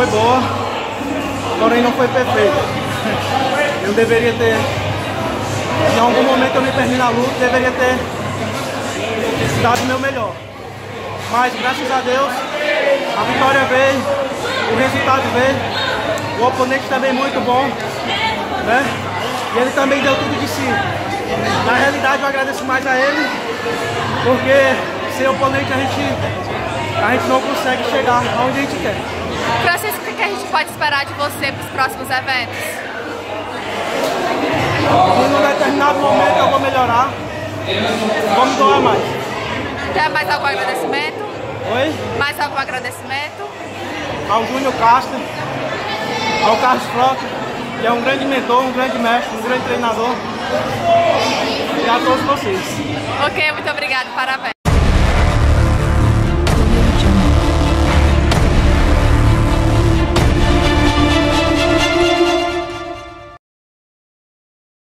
Foi boa, porém não foi perfeita. Eu deveria ter, em algum momento eu me perdi na luta, deveria ter dado o meu melhor. Mas graças a Deus, a vitória veio, o resultado veio, o oponente também muito bom, né? E ele também deu tudo de si. Na realidade eu agradeço mais a ele, porque sem oponente a gente, a gente não consegue chegar onde a gente quer. Francisco, o que a gente pode esperar de você para os próximos eventos? Em um determinado momento eu vou melhorar, me doar mais. Tem mais algum agradecimento? Oi? Mais algum agradecimento? Ao Júnior Castro, ao Carlos Frota, que é um grande mentor, um grande mestre, um grande treinador. E a todos vocês. Ok, muito obrigado, parabéns.